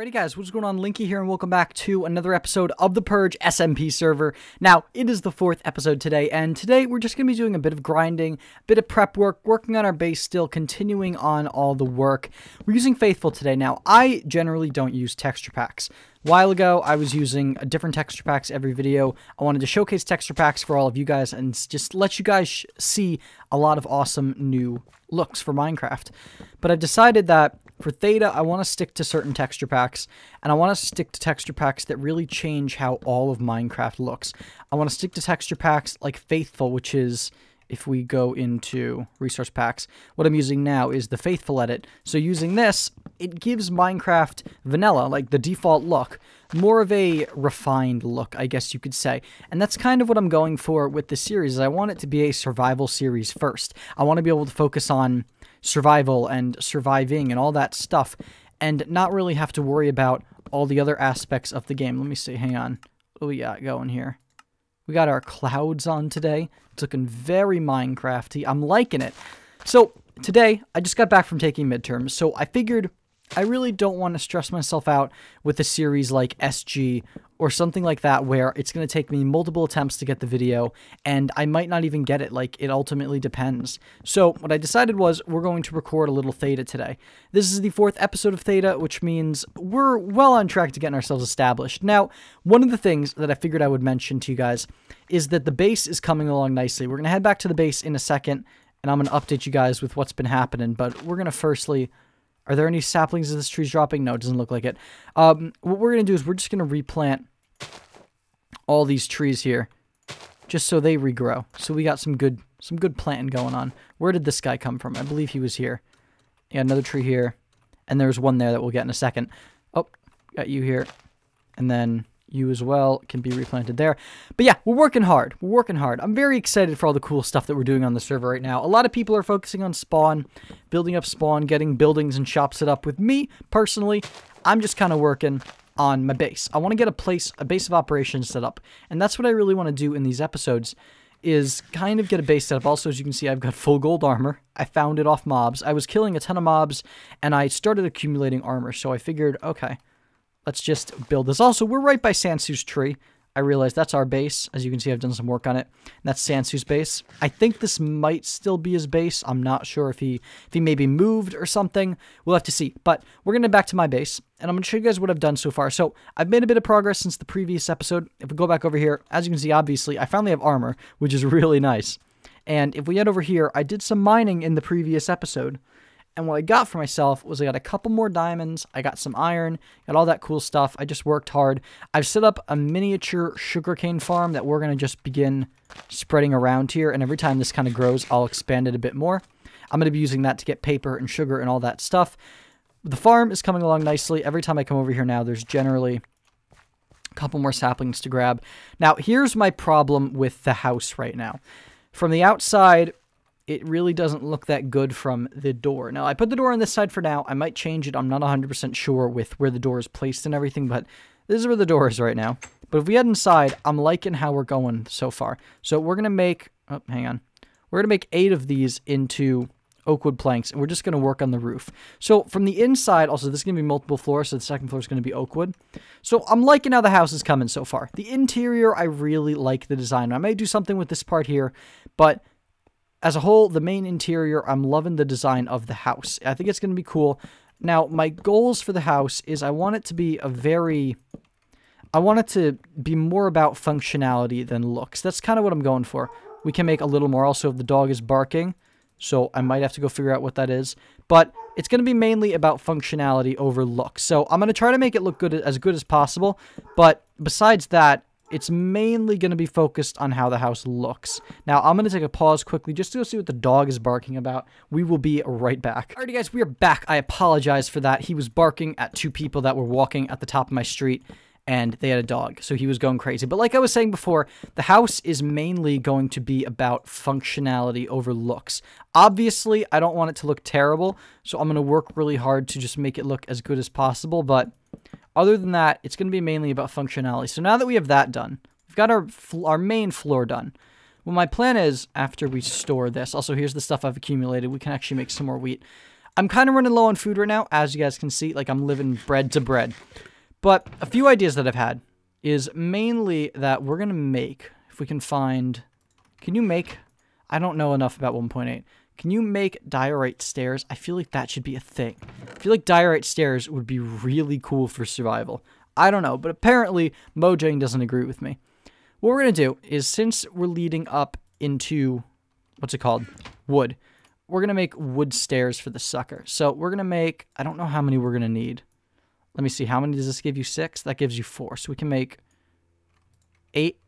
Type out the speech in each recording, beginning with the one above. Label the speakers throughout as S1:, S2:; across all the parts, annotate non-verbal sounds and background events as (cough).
S1: Alrighty guys, what's going on? Linky here and welcome back to another episode of The Purge SMP server. Now, it is the fourth episode today, and today we're just going to be doing a bit of grinding, a bit of prep work, working on our base still, continuing on all the work. We're using Faithful today. Now, I generally don't use texture packs. A while ago, I was using different texture packs every video. I wanted to showcase texture packs for all of you guys and just let you guys see a lot of awesome new looks for Minecraft. But I've decided that for Theta, I want to stick to certain texture packs, and I want to stick to texture packs that really change how all of Minecraft looks. I want to stick to texture packs like Faithful, which is, if we go into resource packs, what I'm using now is the Faithful edit. So using this, it gives Minecraft vanilla, like the default look, more of a refined look, I guess you could say. And that's kind of what I'm going for with this series. I want it to be a survival series first. I want to be able to focus on survival and surviving and all that stuff and not really have to worry about all the other aspects of the game. Let me see. Hang on. Oh, what do we got going here? We got our clouds on today. It's looking very Minecrafty. I'm liking it. So today, I just got back from taking midterms, so I figured I really don't want to stress myself out with a series like SG or something like that where it's going to take me multiple attempts to get the video and I might not even get it like it ultimately depends. So what I decided was we're going to record a little Theta today. This is the fourth episode of Theta which means we're well on track to getting ourselves established. Now one of the things that I figured I would mention to you guys is that the base is coming along nicely. We're going to head back to the base in a second and I'm going to update you guys with what's been happening but we're going to firstly are there any saplings of this tree's dropping? No, it doesn't look like it. Um, what we're going to do is we're just going to replant all these trees here just so they regrow. So we got some good some good planting going on. Where did this guy come from? I believe he was here. Yeah, another tree here. And there's one there that we'll get in a second. Oh, got you here. And then you as well can be replanted there. But yeah, we're working hard. We're working hard. I'm very excited for all the cool stuff that we're doing on the server right now. A lot of people are focusing on spawn, building up spawn, getting buildings and shops set up. With me, personally, I'm just kind of working on my base. I want to get a place, a base of operations set up. And that's what I really want to do in these episodes is kind of get a base set up. Also, as you can see, I've got full gold armor. I found it off mobs. I was killing a ton of mobs, and I started accumulating armor. So I figured, okay, Let's just build this. Also, we're right by Santsuh's tree. I realize that's our base. As you can see, I've done some work on it. And That's Santsuh's base. I think this might still be his base. I'm not sure if he if he maybe moved or something. We'll have to see. But we're going to back to my base, and I'm going to show you guys what I've done so far. So I've made a bit of progress since the previous episode. If we go back over here, as you can see, obviously, I finally have armor, which is (laughs) really nice. And if we head over here, I did some mining in the previous episode. And what I got for myself was I got a couple more diamonds, I got some iron, got all that cool stuff. I just worked hard. I've set up a miniature sugarcane farm that we're going to just begin spreading around here. And every time this kind of grows, I'll expand it a bit more. I'm going to be using that to get paper and sugar and all that stuff. The farm is coming along nicely. Every time I come over here now, there's generally a couple more saplings to grab. Now, here's my problem with the house right now. From the outside, it really doesn't look that good from the door. Now, I put the door on this side for now. I might change it. I'm not 100% sure with where the door is placed and everything, but this is where the door is right now. But if we head inside, I'm liking how we're going so far. So we're going to make... Oh, hang on. We're going to make eight of these into oak wood planks, and we're just going to work on the roof. So from the inside, also, this is going to be multiple floors, so the second floor is going to be oak wood. So I'm liking how the house is coming so far. The interior, I really like the design. I may do something with this part here, but as a whole, the main interior, I'm loving the design of the house. I think it's going to be cool. Now, my goals for the house is I want it to be a very... I want it to be more about functionality than looks. That's kind of what I'm going for. We can make a little more. Also, if the dog is barking, so I might have to go figure out what that is. But it's going to be mainly about functionality over looks. So I'm going to try to make it look good as good as possible. But besides that, it's mainly going to be focused on how the house looks. Now, I'm going to take a pause quickly just to go see what the dog is barking about. We will be right back. Alrighty, guys, we are back. I apologize for that. He was barking at two people that were walking at the top of my street, and they had a dog, so he was going crazy. But like I was saying before, the house is mainly going to be about functionality over looks. Obviously, I don't want it to look terrible, so I'm going to work really hard to just make it look as good as possible, but other than that, it's going to be mainly about functionality. So now that we have that done, we've got our, our main floor done. Well, my plan is, after we store this, also here's the stuff I've accumulated, we can actually make some more wheat. I'm kind of running low on food right now, as you guys can see. Like, I'm living bread to bread. But a few ideas that I've had is mainly that we're going to make, if we can find... Can you make... I don't know enough about 1.8. Can you make diorite stairs? I feel like that should be a thing. I feel like diorite stairs would be really cool for survival. I don't know, but apparently Mojang doesn't agree with me. What we're going to do is since we're leading up into, what's it called? Wood. We're going to make wood stairs for the sucker. So we're going to make, I don't know how many we're going to need. Let me see, how many does this give you? Six? That gives you four. So we can make eight.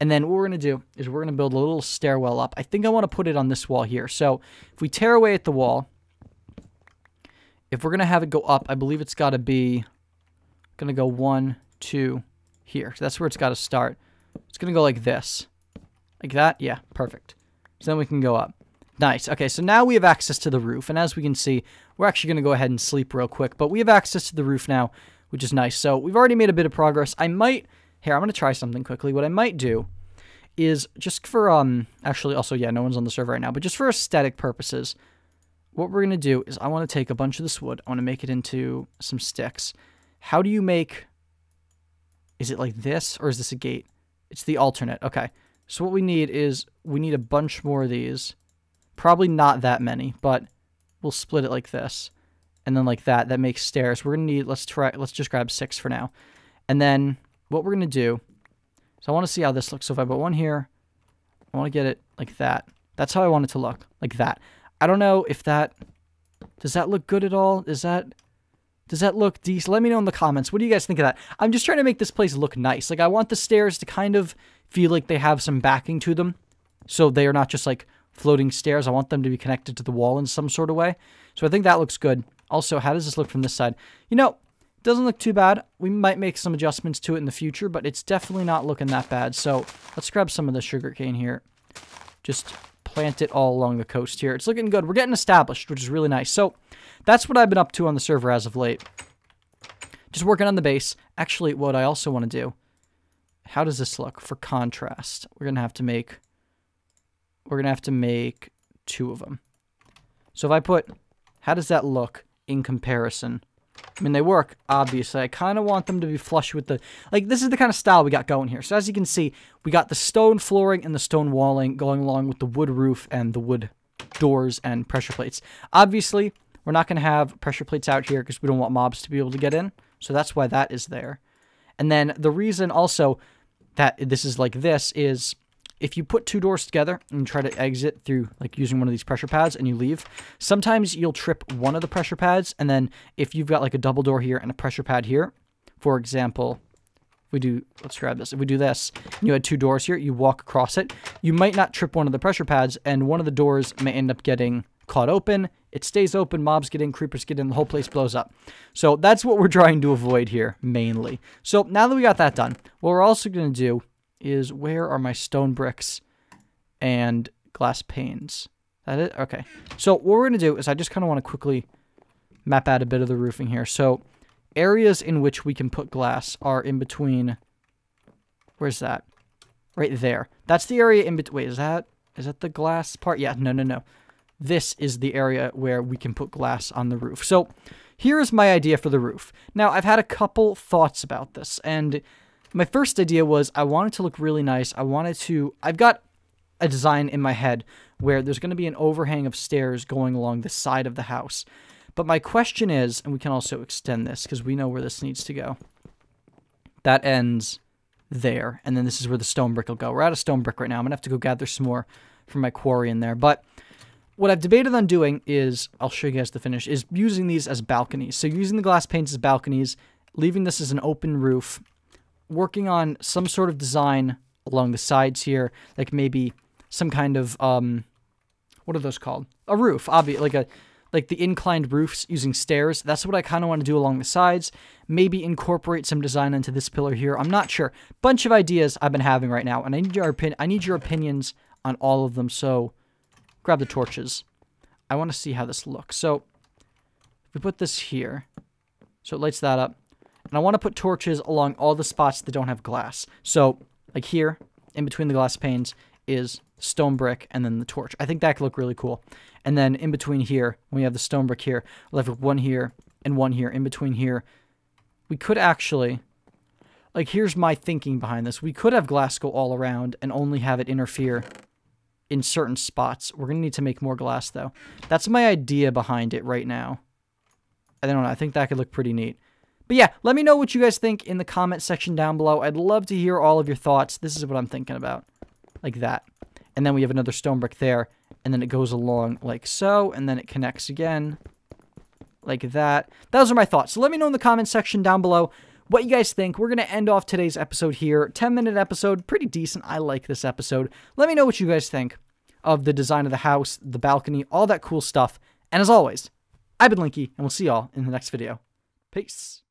S1: And then what we're going to do is we're going to build a little stairwell up. I think I want to put it on this wall here. So if we tear away at the wall, if we're going to have it go up, I believe it's got to be going to go one, two, here. So that's where it's got to start. It's going to go like this. Like that? Yeah, perfect. So then we can go up. Nice. Okay, so now we have access to the roof. And as we can see, we're actually going to go ahead and sleep real quick. But we have access to the roof now, which is nice. So we've already made a bit of progress. I might... Here, I'm going to try something quickly. What I might do is just for... um Actually, also, yeah, no one's on the server right now. But just for aesthetic purposes, what we're going to do is I want to take a bunch of this wood. I want to make it into some sticks. How do you make... Is it like this, or is this a gate? It's the alternate. Okay. So what we need is we need a bunch more of these. Probably not that many, but we'll split it like this. And then like that, that makes stairs. We're going to need, let's try, let's just grab six for now. And then what we're going to do, so I want to see how this looks. So if I put one here, I want to get it like that. That's how I want it to look, like that. I don't know if that, does that look good at all? Is that, does that look decent? Let me know in the comments. What do you guys think of that? I'm just trying to make this place look nice. Like, I want the stairs to kind of feel like they have some backing to them. So they are not just like floating stairs. I want them to be connected to the wall in some sort of way. So I think that looks good. Also, how does this look from this side? You know, it doesn't look too bad. We might make some adjustments to it in the future, but it's definitely not looking that bad. So let's grab some of the sugarcane here. Just plant it all along the coast here. It's looking good. We're getting established, which is really nice. So that's what I've been up to on the server as of late. Just working on the base. Actually, what I also want to do, how does this look for contrast? We're going to have to make, we're going to have to make two of them. So if I put, how does that look in comparison I mean, they work, obviously. I kind of want them to be flush with the... Like, this is the kind of style we got going here. So as you can see, we got the stone flooring and the stone walling going along with the wood roof and the wood doors and pressure plates. Obviously, we're not going to have pressure plates out here because we don't want mobs to be able to get in. So that's why that is there. And then the reason also that this is like this is if you put two doors together and try to exit through like using one of these pressure pads and you leave, sometimes you'll trip one of the pressure pads. And then if you've got like a double door here and a pressure pad here, for example, we do, let's grab this. If we do this, you had two doors here, you walk across it, you might not trip one of the pressure pads and one of the doors may end up getting caught open. It stays open, mobs get in, creepers get in, the whole place blows up. So that's what we're trying to avoid here, mainly. So now that we got that done, what we're also going to do is where are my stone bricks and glass panes? That it? Okay. So what we're going to do is I just kind of want to quickly map out a bit of the roofing here. So areas in which we can put glass are in between... Where's that? Right there. That's the area in between... Wait, is that... Is that the glass part? Yeah, no, no, no. This is the area where we can put glass on the roof. So here is my idea for the roof. Now, I've had a couple thoughts about this, and my first idea was I wanted to look really nice. I wanted to, I've got a design in my head where there's going to be an overhang of stairs going along the side of the house. But my question is, and we can also extend this because we know where this needs to go. That ends there, and then this is where the stone brick will go. We're out of stone brick right now. I'm going to have to go gather some more from my quarry in there. But what I've debated on doing is, I'll show you guys the finish, is using these as balconies. So using the glass panes as balconies, leaving this as an open roof, working on some sort of design along the sides here, like maybe some kind of um, what are those called? A roof, obviously, like a like the inclined roofs using stairs. That's what I kind of want to do along the sides. Maybe incorporate some design into this pillar here. I'm not sure. Bunch of ideas I've been having right now, and I need your opinion. I need your opinions on all of them. So, grab the torches. I want to see how this looks. So, if we put this here, so it lights that up. And I want to put torches along all the spots that don't have glass. So, like here, in between the glass panes, is stone brick and then the torch. I think that could look really cool. And then in between here, when we have the stone brick here, we'll have one here and one here. In between here, we could actually, like, here's my thinking behind this. We could have glass go all around and only have it interfere in certain spots. We're going to need to make more glass, though. That's my idea behind it right now. I don't know. I think that could look pretty neat. But yeah, let me know what you guys think in the comment section down below. I'd love to hear all of your thoughts. This is what I'm thinking about. Like that. And then we have another stone brick there. And then it goes along like so. And then it connects again. Like that. Those are my thoughts. So let me know in the comment section down below what you guys think. We're going to end off today's episode here. 10 minute episode. Pretty decent. I like this episode. Let me know what you guys think of the design of the house, the balcony, all that cool stuff. And as always, I've been Linky, and we'll see y'all in the next video. Peace.